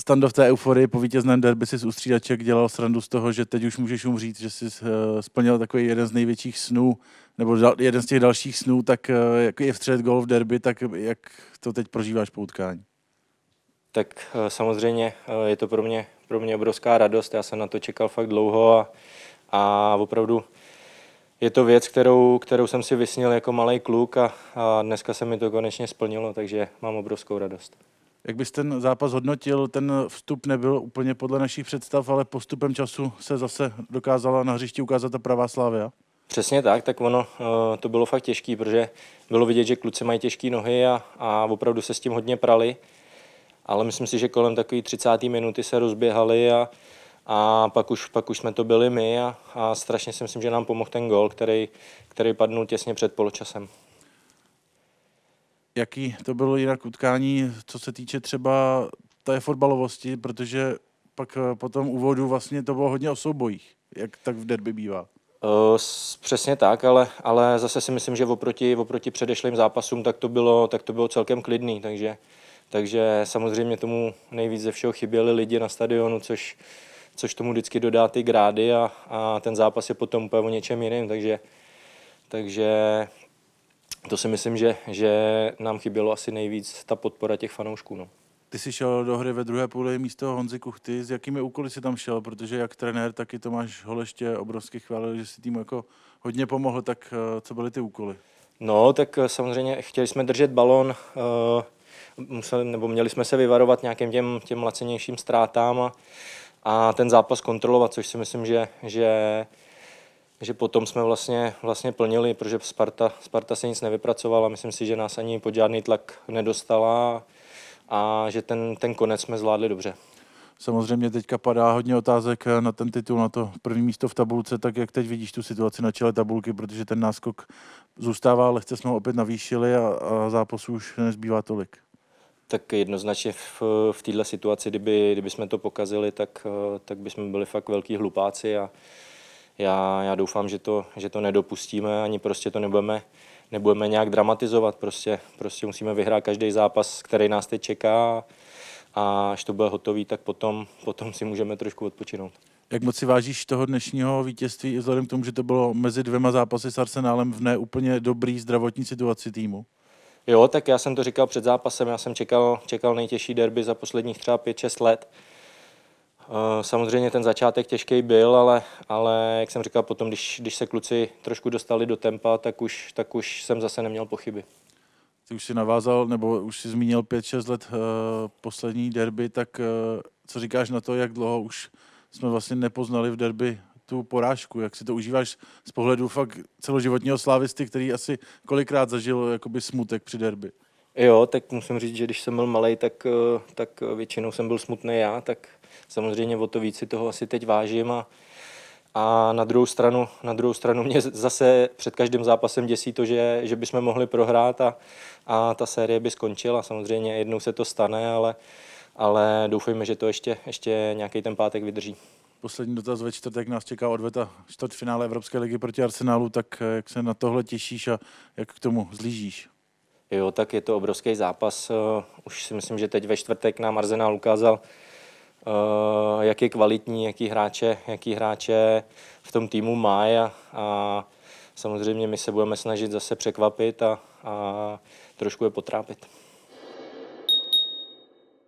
Stando v té euforii po vítězném derby si z ústřídaček dělal srandu z toho, že teď už můžeš umřít, že jsi uh, splnil takový jeden z největších snů, nebo jeden z těch dalších snů, tak uh, jak je vstřed gol v derby, tak jak to teď prožíváš po utkání? Tak samozřejmě je to pro mě, pro mě obrovská radost, já jsem na to čekal fakt dlouho a, a opravdu je to věc, kterou, kterou jsem si vysnil jako malý kluk a, a dneska se mi to konečně splnilo, takže mám obrovskou radost. Jak bys ten zápas hodnotil? Ten vstup nebyl úplně podle našich představ, ale postupem času se zase dokázala na hřišti ukázat ta pravá Slávia. Přesně tak, tak ono eh, to bylo fakt těžké, protože bylo vidět, že kluci mají těžké nohy a, a opravdu se s tím hodně prali. Ale myslím si, že kolem takové 30. minuty se rozběhali a, a pak už, pak už jsme to byli my a, a strašně si myslím, že nám pomohl ten gol, který, který padnul těsně před poločasem jaký to bylo jinak utkání, co se týče třeba té fotbalovosti, protože pak eh, po tom úvodu vlastně to bylo hodně o soubojích, jak tak v derby bývá. Uh, přesně tak, ale, ale zase si myslím, že oproti, oproti předešlým zápasům tak to bylo, tak to bylo celkem klidný, takže, takže samozřejmě tomu nejvíc ze všeho chyběli lidi na stadionu, což, což tomu vždycky dodá ty grády a, a ten zápas je potom úplně o něčem jiném, takže, takže to si myslím, že, že nám chybělo asi nejvíc ta podpora těch fanoušků. No. Ty jsi šel do hry ve druhé půli místo Honzy Kuchty. S jakými úkoly jsi tam šel? Protože jak trenér, tak i Tomáš Holeště obrovsky chválil, že si tým jako hodně pomohl. Tak eh, co byly ty úkoly? No, tak eh, samozřejmě chtěli jsme držet balon, uh, museli, nebo měli jsme se vyvarovat nějakým těm, těm lacenějším ztrátám a, a ten zápas kontrolovat, což si myslím, že, že že potom jsme vlastně, vlastně plnili, protože Sparta, Sparta se nic nevypracovala, myslím si, že nás ani pod žádný tlak nedostala a že ten, ten konec jsme zvládli dobře. Samozřejmě teďka padá hodně otázek na ten titul, na to první místo v tabulce, tak jak teď vidíš tu situaci na čele tabulky, protože ten náskok zůstává, lehce jsme ho opět navýšili a, a zápasů už nezbývá tolik. Tak jednoznačně v, v této situaci, kdyby, kdyby jsme to pokazili, tak, tak bychom byli fakt velký hlupáci a, já, já doufám, že to, že to nedopustíme, ani prostě to nebudeme, nebudeme nějak dramatizovat. Prostě, prostě musíme vyhrát každý zápas, který nás teď čeká a až to bude hotový, tak potom, potom si můžeme trošku odpočinout. Jak moc si vážíš toho dnešního vítězství, vzhledem k tomu, že to bylo mezi dvěma zápasy s Arsenálem v neúplně dobrý zdravotní situaci týmu? Jo, tak já jsem to říkal před zápasem, já jsem čekal, čekal nejtěžší derby za posledních třeba 5-6 let samozřejmě ten začátek těžký byl, ale, ale jak jsem říkal, potom, když, když se kluci trošku dostali do tempa, tak už, tak už jsem zase neměl pochyby. Ty už si navázal, nebo už si zmínil 5-6 let uh, poslední derby, tak uh, co říkáš na to, jak dlouho už jsme vlastně nepoznali v derby tu porážku, jak si to užíváš z pohledu fakt celoživotního slávisty, který asi kolikrát zažil jakoby smutek při derby? Jo, tak musím říct, že když jsem byl malý, tak, tak většinou jsem byl smutný já, tak samozřejmě o to víc si toho asi teď vážím a, a na druhou stranu, na druhou stranu mě zase před každým zápasem děsí to, že, že bychom mohli prohrát a, a ta série by skončila. Samozřejmě jednou se to stane, ale, ale doufejme, že to ještě, ještě nějaký ten pátek vydrží. Poslední dotaz ve čtvrtek nás čeká odveta čtvrtfinále Evropské ligy proti Arsenálu, tak eh, jak se na tohle těšíš a jak k tomu zlížíš? Jo, tak je to obrovský zápas. Eh, už si myslím, že teď ve čtvrtek nám Arsenal ukázal, Eh, jak je kvalitní, jaký hráče, jaký hráče v tom týmu má a, a samozřejmě my se budeme snažit zase překvapit a, a trošku je potrápit.